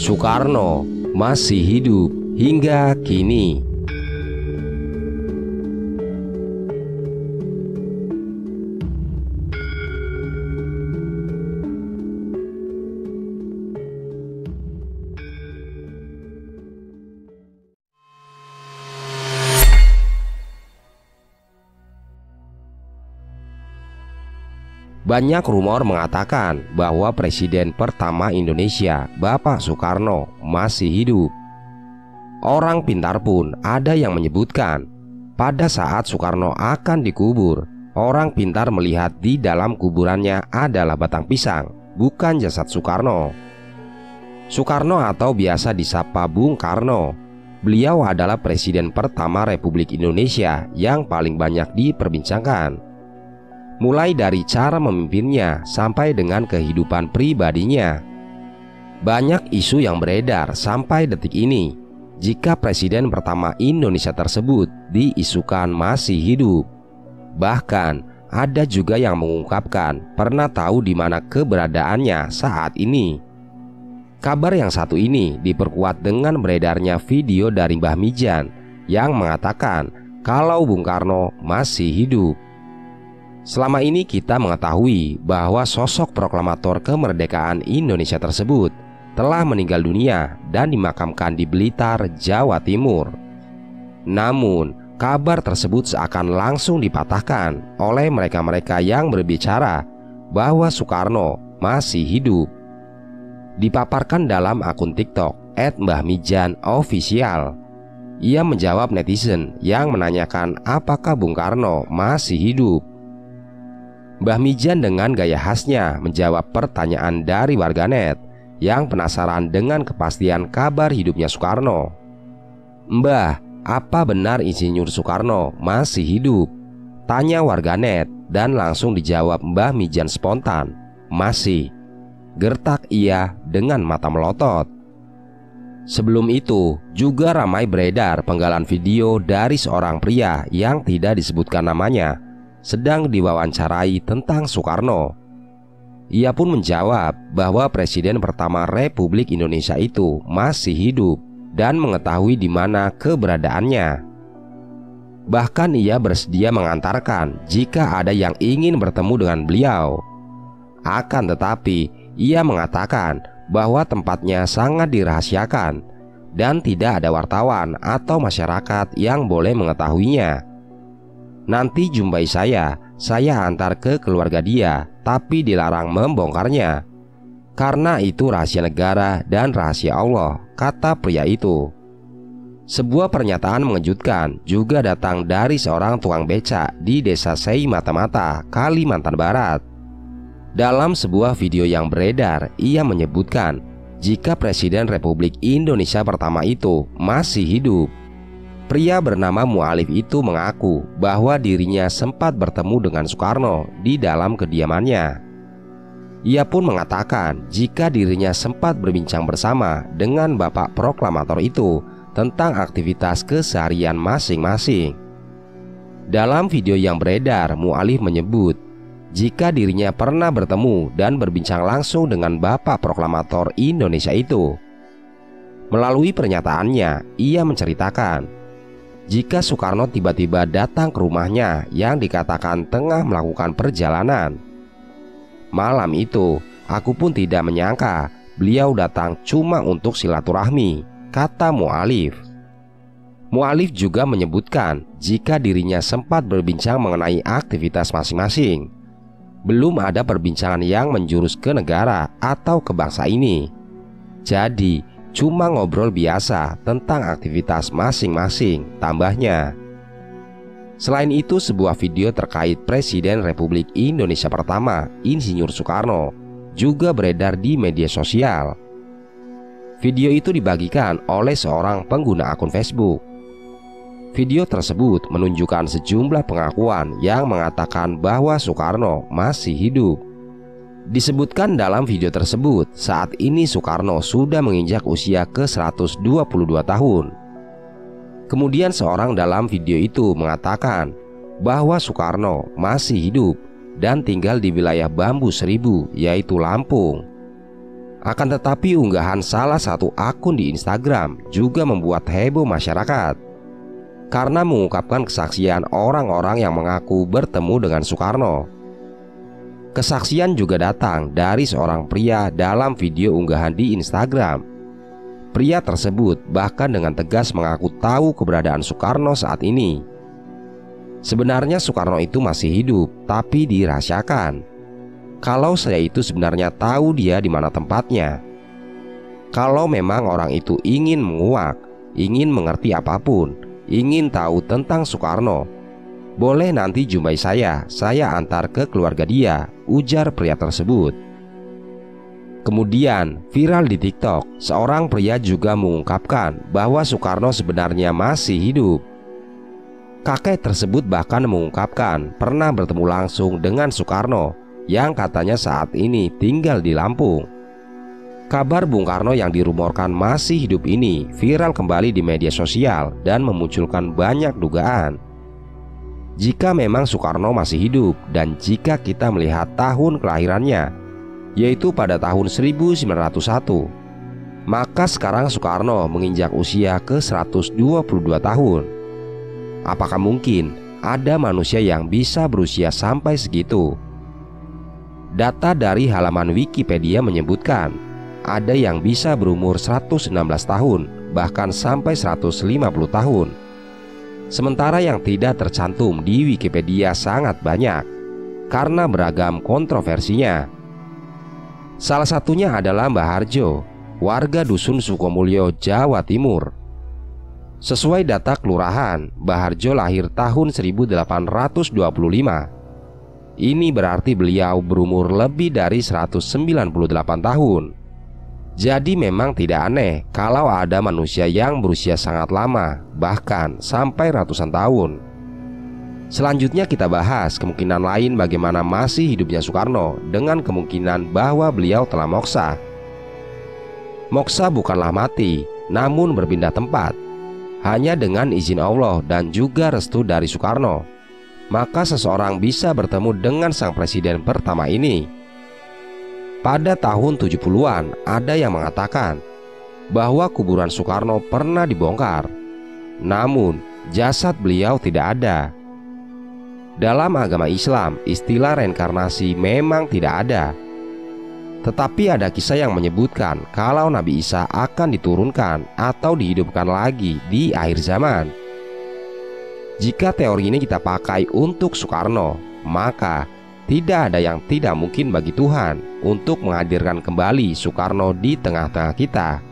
Soekarno masih hidup hingga kini. Banyak rumor mengatakan bahwa presiden pertama Indonesia, Bapak Soekarno, masih hidup. Orang pintar pun ada yang menyebutkan, pada saat Soekarno akan dikubur, orang pintar melihat di dalam kuburannya adalah batang pisang, bukan jasad Soekarno. Soekarno atau biasa disapa Bung Karno, beliau adalah presiden pertama Republik Indonesia yang paling banyak diperbincangkan mulai dari cara memimpinnya sampai dengan kehidupan pribadinya. Banyak isu yang beredar sampai detik ini jika presiden pertama Indonesia tersebut diisukan masih hidup. Bahkan ada juga yang mengungkapkan pernah tahu di mana keberadaannya saat ini. Kabar yang satu ini diperkuat dengan beredarnya video dari Mbah Mijan yang mengatakan kalau Bung Karno masih hidup. Selama ini kita mengetahui bahwa sosok proklamator kemerdekaan Indonesia tersebut telah meninggal dunia dan dimakamkan di Blitar, Jawa Timur. Namun, kabar tersebut seakan langsung dipatahkan oleh mereka-mereka yang berbicara bahwa Soekarno masih hidup. Dipaparkan dalam akun TikTok @mbahmijan_official. Ia menjawab netizen yang menanyakan apakah Bung Karno masih hidup. Mbah Mijan dengan gaya khasnya menjawab pertanyaan dari warganet yang penasaran dengan kepastian kabar hidupnya Soekarno. Mbah, apa benar Insinyur Soekarno masih hidup? Tanya warganet dan langsung dijawab Mbah Mijan spontan. Masih. Gertak ia dengan mata melotot. Sebelum itu, juga ramai beredar penggalan video dari seorang pria yang tidak disebutkan namanya sedang diwawancarai tentang Soekarno. Ia pun menjawab bahwa presiden pertama Republik Indonesia itu masih hidup dan mengetahui di mana keberadaannya. Bahkan ia bersedia mengantarkan jika ada yang ingin bertemu dengan beliau. Akan tetapi, ia mengatakan bahwa tempatnya sangat dirahasiakan dan tidak ada wartawan atau masyarakat yang boleh mengetahuinya. Nanti jumpai saya, saya antar ke keluarga dia, tapi dilarang membongkarnya. Karena itu rahasia negara dan rahasia Allah, kata pria itu. Sebuah pernyataan mengejutkan juga datang dari seorang tukang beca di desa Sei Mata-Mata, Kalimantan Barat. Dalam sebuah video yang beredar, ia menyebutkan jika Presiden Republik Indonesia pertama itu masih hidup Pria bernama Mualif itu mengaku bahwa dirinya sempat bertemu dengan Soekarno di dalam kediamannya. Ia pun mengatakan jika dirinya sempat berbincang bersama dengan bapak proklamator itu tentang aktivitas keseharian masing-masing. Dalam video yang beredar, Mualif menyebut jika dirinya pernah bertemu dan berbincang langsung dengan bapak proklamator Indonesia itu. Melalui pernyataannya, ia menceritakan jika Soekarno tiba-tiba datang ke rumahnya yang dikatakan tengah melakukan perjalanan. Malam itu, aku pun tidak menyangka beliau datang cuma untuk silaturahmi, kata Mu'alif. Mu'alif juga menyebutkan jika dirinya sempat berbincang mengenai aktivitas masing-masing. Belum ada perbincangan yang menjurus ke negara atau ke bangsa ini. Jadi, Cuma ngobrol biasa tentang aktivitas masing-masing, tambahnya. Selain itu, sebuah video terkait Presiden Republik Indonesia pertama, Insinyur Soekarno, juga beredar di media sosial. Video itu dibagikan oleh seorang pengguna akun Facebook. Video tersebut menunjukkan sejumlah pengakuan yang mengatakan bahwa Soekarno masih hidup. Disebutkan dalam video tersebut, saat ini Soekarno sudah menginjak usia ke-122 tahun. Kemudian seorang dalam video itu mengatakan bahwa Soekarno masih hidup dan tinggal di wilayah Bambu Seribu, yaitu Lampung. Akan tetapi unggahan salah satu akun di Instagram juga membuat heboh masyarakat Karena mengungkapkan kesaksian orang-orang yang mengaku bertemu dengan Soekarno Kesaksian juga datang dari seorang pria dalam video unggahan di Instagram. Pria tersebut bahkan dengan tegas mengaku tahu keberadaan Soekarno saat ini. Sebenarnya Soekarno itu masih hidup tapi dirahasiakan. Kalau saya itu sebenarnya tahu dia di mana tempatnya. Kalau memang orang itu ingin menguak, ingin mengerti apa pun, ingin tahu tentang Soekarno, boleh nanti jumpai saya, saya antar ke keluarga dia, ujar pria tersebut. Kemudian, viral di TikTok, seorang pria juga mengungkapkan bahwa Soekarno sebenarnya masih hidup. Kakek tersebut bahkan mengungkapkan pernah bertemu langsung dengan Soekarno yang katanya saat ini tinggal di Lampung. Kabar Bung Karno yang dirumorkan masih hidup ini viral kembali di media sosial dan memunculkan banyak dugaan. Jika memang Soekarno masih hidup dan jika kita melihat tahun kelahirannya, yaitu pada tahun 1901, maka sekarang Soekarno menginjak usia ke 122 tahun. Apakah mungkin ada manusia yang bisa berusia sampai segitu? Data dari halaman Wikipedia menyebutkan ada yang bisa berumur 116 tahun, bahkan sampai 150 tahun. Sementara yang tidak tercantum di Wikipedia sangat banyak karena beragam kontroversinya. Salah satunya adalah Mbah Harjo, warga dusun Sukomulyo, Jawa Timur. Sesuai data kelurahan, Mbah Harjo lahir tahun 1825 ini berarti beliau berumur lebih dari 198 tahun. Jadi memang tidak aneh kalau ada manusia yang berusia sangat lama, bahkan sampai ratusan tahun. Selanjutnya kita bahas kemungkinan lain bagaimana masih hidupnya Soekarno dengan kemungkinan bahwa beliau telah moksa. Moksa bukanlah mati, namun berpindah tempat. Hanya dengan izin Allah dan juga restu dari Soekarno maka seseorang bisa bertemu dengan sang presiden pertama ini. Pada tahun 70-an, ada yang mengatakan bahwa kuburan Soekarno pernah dibongkar. Namun, jasad beliau tidak ada. Dalam agama Islam, istilah reinkarnasi memang tidak ada. Tetapi ada kisah yang menyebutkan kalau Nabi Isa akan diturunkan atau dihidupkan lagi di akhir zaman. Jika teori ini kita pakai untuk Soekarno, maka tidak ada yang tidak mungkin bagi Tuhan untuk menghadirkan kembali Soekarno di tengah-tengah kita.